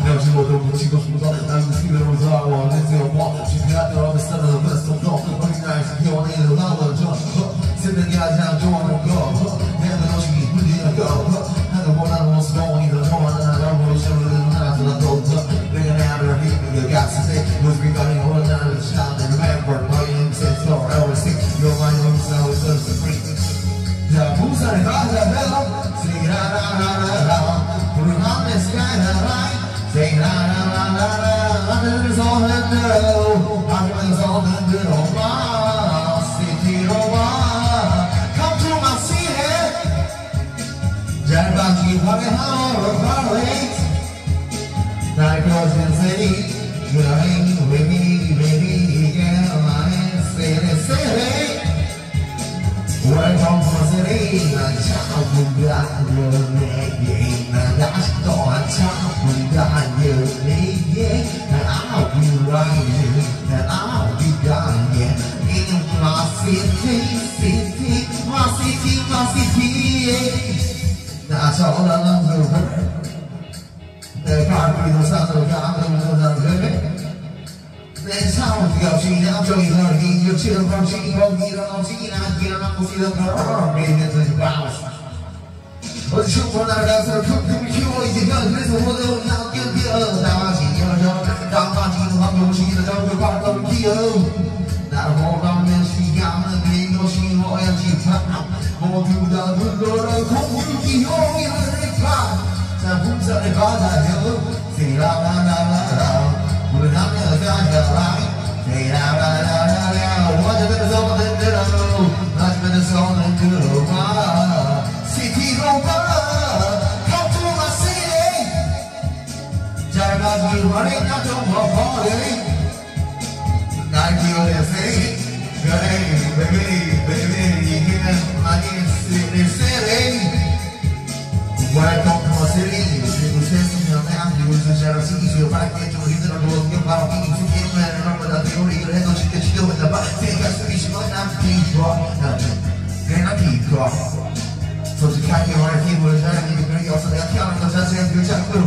Abbiamo cibo mucito sul top dal scrivere un travo All'estero può Ci tirate la vestata da presto un top Brinai si chiama nero da un giorno Sembra che la già giovane un corpo Niente non ci quindi la corpo Tanto buona non sboni La giovane la roba lo cervo del nato la donna Venga ne apre la ripida cazzo se Non spiegare in una nana stand and remember My name is Thor I always think your mind knows I was so free La pusa ne fa la bella Si ra ra ra ra ra Pur non ne sky ra ra Sing la la la la la 하늘서 흔들어 하면서 흔들어봐 시티로봐 Come to my city 젤방이 화려하고 화려해 날 거진 세리 여행 외미 외미 이게 나의 세레 세레 Welcome to my city 난 자꾸 가려내 나서 오라는 그룹을 내가 그리고 사도가 아무도나는데 내 사우디가 없이 그냥 저기 거기 유치는 거기 거기 이런 없이 그냥 기름만 부시는 거로 내면서 바우스 어디서 보나라서 컴컴 키워 이제면 그래서 모두 양견기어 나와지 여여 나와지는 방정식이다 저기 방정기어 나를 보라면 시간은 내 것이 뭐야 지금 모두 다 불러라 공부 sợ để có là thiếu thì la la la la la mười năm nữa ra trở lại thì la la la la la quá cho tôi đâu đến thế đâu là cho tôi dâu đến cứ đủ quá si thi không có không thu mà si đấy trời là gì mà đấy nó trong một khó đấy đại điều để thấy Hey, baby, baby, you can't, I can't see this. sigue para que tu vida no lo que para mí tu que no era no para ti no le que no chica a pico so si ca a mí pero yo soy aquí ahora entonces hace el que chaco pero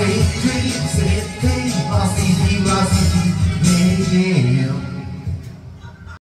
fake dreams, it came, I see, I see, yeah, yeah.